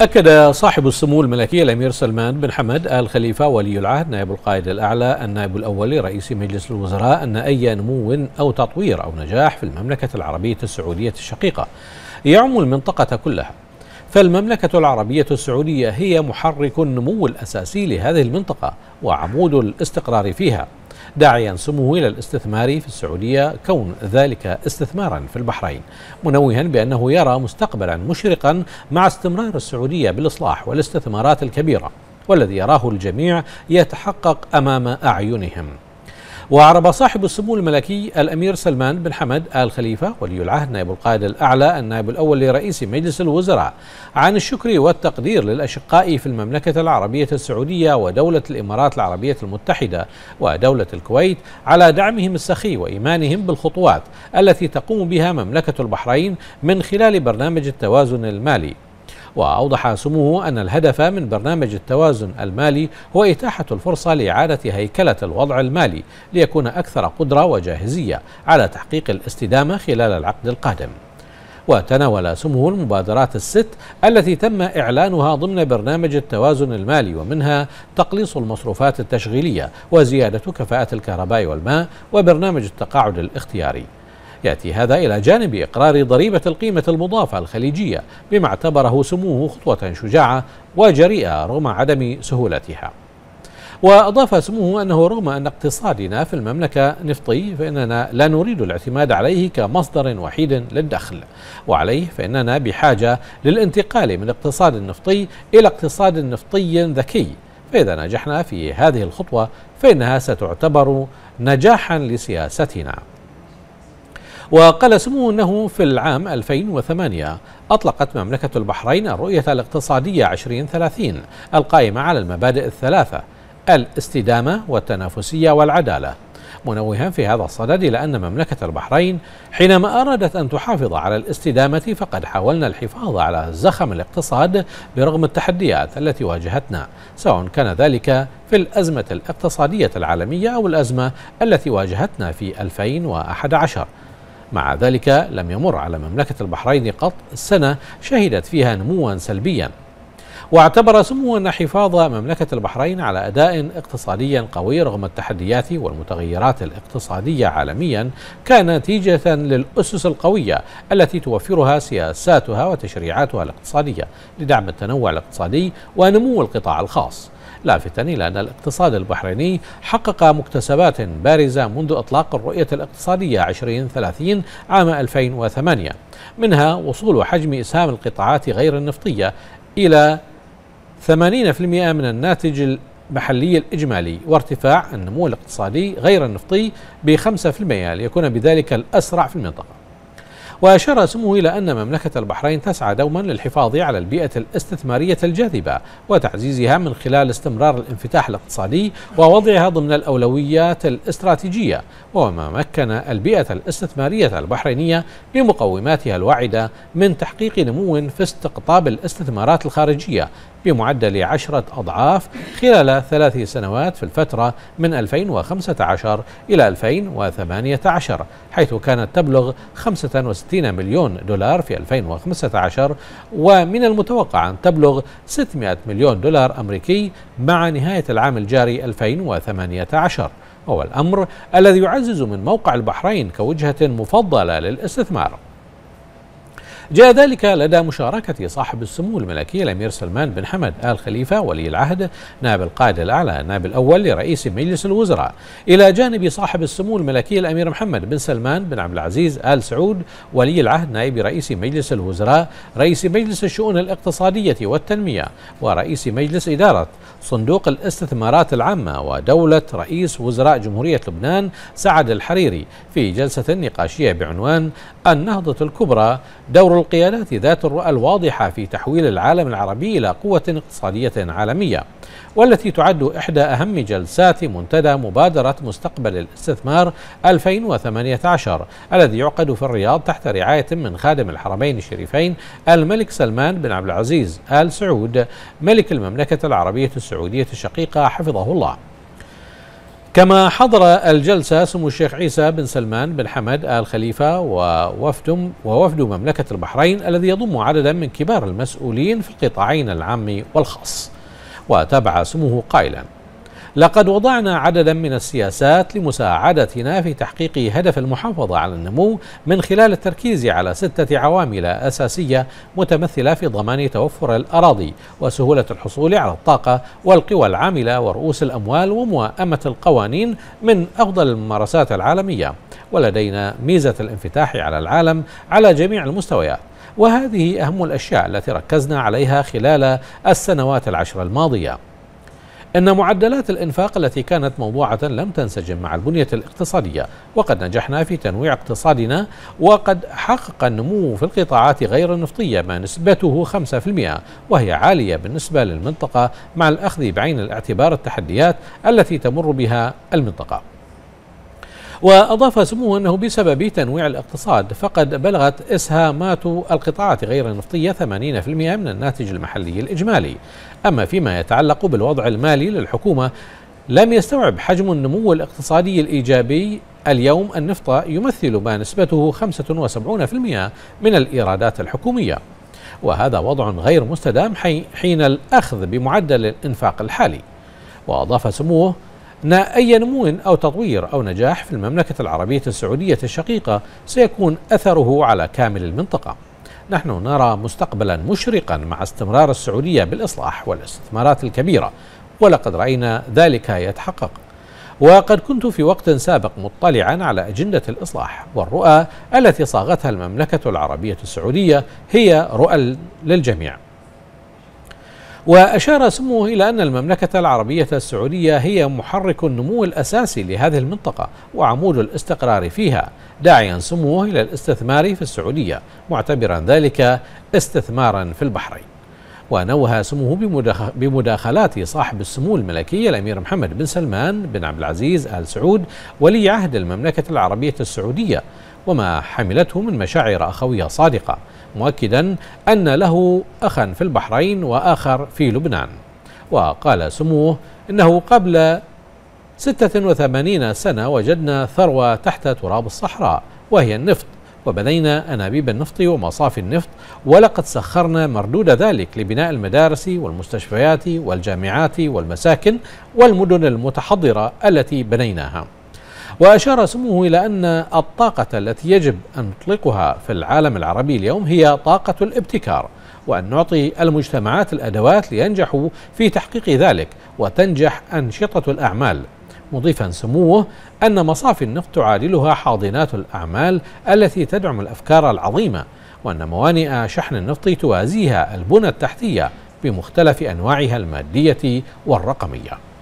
أكد صاحب السمو الملكي الأمير سلمان بن حمد آل خليفة ولي العهد نائب القائد الأعلى النائب الأول لرئيس مجلس الوزراء أن أي نمو أو تطوير أو نجاح في المملكة العربية السعودية الشقيقة يعم المنطقة كلها. فالمملكة العربية السعودية هي محرك النمو الأساسي لهذه المنطقة وعمود الاستقرار فيها. داعيا سموه إلى الاستثمار في السعودية كون ذلك استثمارا في البحرين. منوها بأنه يرى مستقبلا مشرقا مع استمرار السعودية بالإصلاح والاستثمارات الكبيرة والذي يراه الجميع يتحقق أمام أعينهم. وأعرب صاحب السمو الملكي الأمير سلمان بن حمد آل خليفة ولي العهد نائب القائد الأعلى النائب الأول لرئيس مجلس الوزراء. عن الشكر والتقدير للأشقاء في المملكة العربية السعودية ودولة الإمارات العربية المتحدة ودولة الكويت على دعمهم السخي وإيمانهم بالخطوات التي تقوم بها مملكة البحرين من خلال برنامج التوازن المالي. وأوضح سموه أن الهدف من برنامج التوازن المالي هو إتاحة الفرصة لإعادة هيكلة الوضع المالي ليكون أكثر قدرة وجاهزية على تحقيق الاستدامة خلال العقد القادم. وتناول سموه المبادرات الست التي تم إعلانها ضمن برنامج التوازن المالي ومنها تقليص المصروفات التشغيلية وزيادة كفاءة الكهرباء والماء وبرنامج التقاعد الاختياري. يأتي هذا إلى جانب إقرار ضريبة القيمة المضافة الخليجية بما اعتبره سموه خطوة شجاعة وجريئة رغم عدم سهولتها. وأضاف سموه أنه رغم أن اقتصادنا في المملكة نفطي فإننا لا نريد الاعتماد عليه كمصدر وحيد للدخل. وعليه فإننا بحاجة للانتقال من اقتصاد نفطي إلى اقتصاد نفطي ذكي. فإذا نجحنا في هذه الخطوة فإنها ستعتبر نجاحا لسياستنا. وقال سموه أنه في العام 2008 أطلقت مملكة البحرين الرؤية الاقتصادية 2030 القائمة على المبادئ الثلاثة الاستدامة والتنافسية والعدالة. منوها في هذا الصدد إلى أن مملكة البحرين حينما أرادت أن تحافظ على الاستدامة فقد حاولنا الحفاظ على زخم الاقتصاد برغم التحديات التي واجهتنا سواء كان ذلك في الأزمة الاقتصادية العالمية أو الأزمة التي واجهتنا في 2011 مع ذلك لم يمر على مملكة البحرين قط سنة شهدت فيها نموا سلبيا. واعتبر سمو أن حفاظ مملكة البحرين على أداء اقتصادي قوي رغم التحديات والمتغيرات الاقتصادية عالميا كان نتيجة للأسس القوية التي توفرها سياساتها وتشريعاتها الاقتصادية لدعم التنوع الاقتصادي ونمو القطاع الخاص. لافتا إلى أن الاقتصاد البحريني حقق مكتسبات بارزة منذ إطلاق الرؤية الاقتصادية 2030 عام 2008 منها وصول حجم إسهام القطاعات غير النفطية إلى 80% من الناتج المحلي الإجمالي وارتفاع النمو الاقتصادي غير النفطي ب 5% ليكون بذلك الأسرع في المنطقة. وأشار سموه إلى أن مملكة البحرين تسعى دوما للحفاظ على البيئة الاستثمارية الجاذبة وتعزيزها من خلال استمرار الانفتاح الاقتصادي ووضعها ضمن الأولويات الاستراتيجية. وما مكن البيئة الاستثمارية البحرينية بمقوماتها الواعدة من تحقيق نمو في استقطاب الاستثمارات الخارجية بمعدل عشرة أضعاف خلال ثلاث سنوات في الفترة من 2015 إلى 2018 حيث كانت تبلغ 65 مليون دولار في 2015 ومن المتوقع أن تبلغ 600 مليون دولار أمريكي مع نهاية العام الجاري 2018 وهو الأمر الذي يعزز من موقع البحرين كوجهة مفضلة للاستثمار. جاء ذلك لدى مشاركة صاحب السمو الملكي الأمير سلمان بن حمد آل خليفة ولي العهد نائب القائد الأعلى النائب الأول لرئيس مجلس الوزراء. إلى جانب صاحب السمو الملكي الأمير محمد بن سلمان بن عبد العزيز آل سعود ولي العهد نائب رئيس مجلس الوزراء رئيس مجلس الشؤون الاقتصادية والتنمية ورئيس مجلس إدارة صندوق الاستثمارات العامة ودولة رئيس وزراء جمهورية لبنان سعد الحريري. في جلسة نقاشية بعنوان النهضة الكبرى دور القيادات ذات الرؤى الواضحة في تحويل العالم العربي إلى قوة اقتصادية عالمية والتي تعد إحدى أهم جلسات منتدى مبادرة مستقبل الاستثمار 2018 الذي يعقد في الرياض تحت رعاية من خادم الحرمين الشريفين الملك سلمان بن عبد العزيز آل سعود ملك المملكة العربية السعودية الشقيقة حفظه الله. كما حضر الجلسة سمو الشيخ عيسى بن سلمان بن حمد آل خليفة ووفد ووفد مملكة البحرين الذي يضم عددا من كبار المسؤولين في القطاعين العام والخاص. وتابع سموه قائلا. لقد وضعنا عددا من السياسات لمساعدتنا في تحقيق هدف المحافظة على النمو من خلال التركيز على ستة عوامل أساسية متمثلة في ضمان توفر الأراضي وسهولة الحصول على الطاقة والقوى العاملة ورؤوس الأموال وموائمة القوانين من أفضل الممارسات العالمية. ولدينا ميزة الانفتاح على العالم على جميع المستويات. وهذه أهم الأشياء التي ركزنا عليها خلال السنوات العشر الماضية. أن معدلات الإنفاق التي كانت موضوعة لم تنسجم مع البنية الاقتصادية وقد نجحنا في تنويع اقتصادنا وقد حقق النمو في القطاعات غير النفطية ما نسبته 5% وهي عالية بالنسبة للمنطقة مع الأخذ بعين الاعتبار التحديات التي تمر بها المنطقة. وأضاف سموه أنه بسبب تنويع الاقتصاد فقد بلغت إسهامات القطاعات غير النفطية 80% من الناتج المحلي الإجمالي. أما فيما يتعلق بالوضع المالي للحكومة لم يستوعب حجم النمو الاقتصادي الإيجابي اليوم النفط يمثل ما نسبته 75% من الإيرادات الحكومية. وهذا وضع غير مستدام حين الأخذ بمعدل الإنفاق الحالي. وأضاف سموه أي نمو أو تطوير أو نجاح في المملكة العربية السعودية الشقيقة سيكون أثره على كامل المنطقة. نحن نرى مستقبلا مشرقا مع استمرار السعودية بالإصلاح والاستثمارات الكبيرة ولقد رأينا ذلك يتحقق. وقد كنت في وقت سابق مطلعا على أجندة الإصلاح والرؤى التي صاغتها المملكة العربية السعودية هي رؤى للجميع. وأشار سموه إلى أن المملكة العربية السعودية هي محرك النمو الأساسي لهذه المنطقة وعمود الاستقرار فيها داعيا سموه إلى الاستثمار في السعودية معتبرا ذلك استثمارا في البحرين. ونوه سموه بمداخلات صاحب السمو الملكي الأمير محمد بن سلمان بن عبد العزيز آل سعود ولي عهد المملكة العربية السعودية وما حملته من مشاعر أخوية صادقة. مؤكدا أن له أخا في البحرين وآخر في لبنان. وقال سموه إنه قبل 86 سنة وجدنا ثروة تحت تراب الصحراء وهي النفط. وبنينا أنابيب النفط ومصافي النفط ولقد سخرنا مردود ذلك لبناء المدارس والمستشفيات والجامعات والمساكن والمدن المتحضرة التي بنيناها. وأشار سموه إلى أن الطاقة التي يجب أن نطلقها في العالم العربي اليوم هي طاقة الابتكار وأن نعطي المجتمعات الأدوات لينجحوا في تحقيق ذلك وتنجح أنشطة الأعمال. مضيفا سموه أن مصافي النفط تعادلها حاضنات الأعمال التي تدعم الأفكار العظيمة وأن موانئ شحن النفط توازيها البنى التحتية بمختلف أنواعها المادية والرقمية.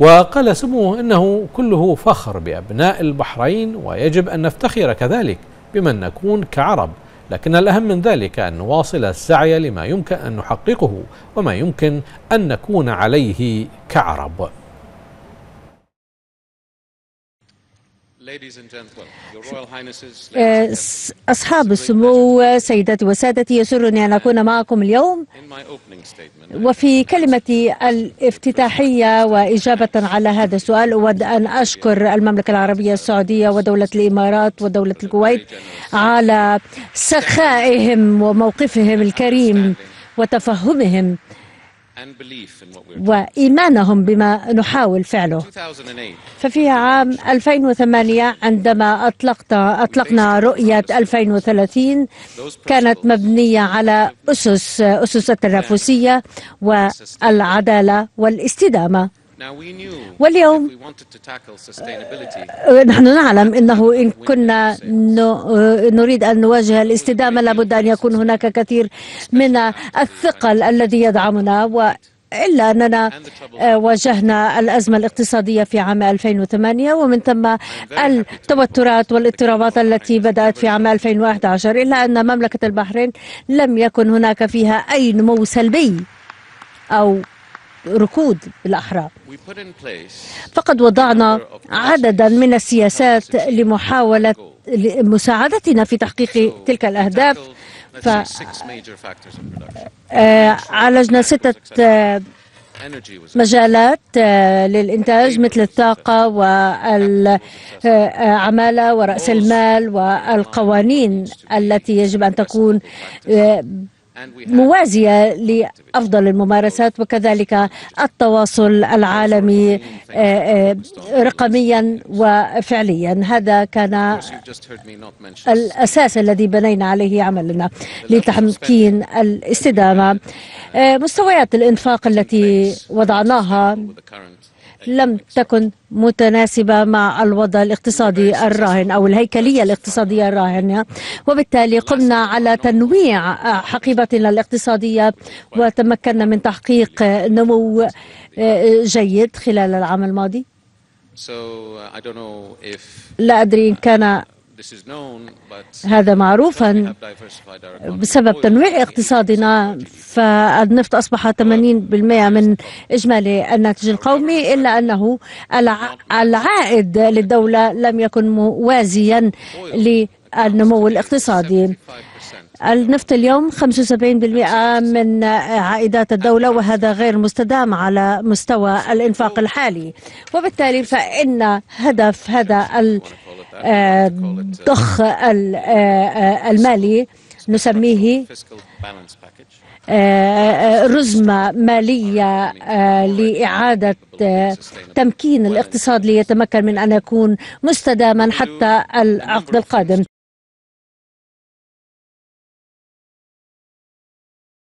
وقال سموه إنه كله فخر بأبناء البحرين ويجب أن نفتخر كذلك بمن نكون كعرب. لكن الأهم من ذلك أن نواصل السعي لما يمكن أن نحققه وما يمكن أن نكون عليه كعرب. أصحاب السمو سيداتي وسادتي يسرني أن أكون معكم اليوم وفي كلمتي الافتتاحية وإجابة على هذا السؤال أود أن أشكر المملكة العربية السعودية ودولة الإمارات ودولة الكويت على سخائهم وموقفهم الكريم وتفهمهم. وإيمانهم بما نحاول فعله. ففي عام 2008 عندما أطلقت أطلقنا رؤية 2030 كانت مبنية على أسس أسس التنافسية والعدالة والاستدامة. واليوم نحن نعلم إنه إن كنا نريد أن نواجه الاستدامة لابد أن يكون هناك كثير من الثقل الذي يدعمنا و إلا أننا واجهنا الأزمة الاقتصادية في عام 2008 ومن ثم التوترات والاضطرابات التي بدأت في عام 2011 إلا أن مملكة البحرين لم يكن هناك فيها أي نمو سلبي أو ركود بالأحرى فقد وضعنا عددا من السياسات لمحاولة مساعدتنا في تحقيق تلك الأهداف. ف... آه، عالجنا ستة مجالات للإنتاج مثل الطاقة والعمالة ورأس المال والقوانين التي يجب أن تكون موازية لأفضل الممارسات وكذلك التواصل العالمي آه، آه، رقميا وفعليا. هذا كان الأساس الذي بنينا عليه عملنا لتمكين الاستدامة. آه، مستويات الإنفاق التي وضعناها لم تكن متناسبة مع الوضع الاقتصادي الراهن أو الهيكلية الاقتصادية الراهنة. وبالتالي قمنا على تنويع حقيبتنا الاقتصادية وتمكنا من تحقيق نمو جيد خلال العام الماضي. لا أدري إن كان هذا معروفا بسبب تنويع اقتصادنا فالنفط أصبح 80% من إجمالي الناتج القومي إلا أنه العائد للدولة لم يكن موازيا للنمو الاقتصادي. النفط اليوم 75% من عائدات الدولة وهذا غير مستدام على مستوى الإنفاق الحالي. وبالتالي فإن هدف هذا الضخ المالي نسميه رزمة مالية لإعادة تمكين الاقتصاد ليتمكن من أن يكون مستداما حتى العقد القادم.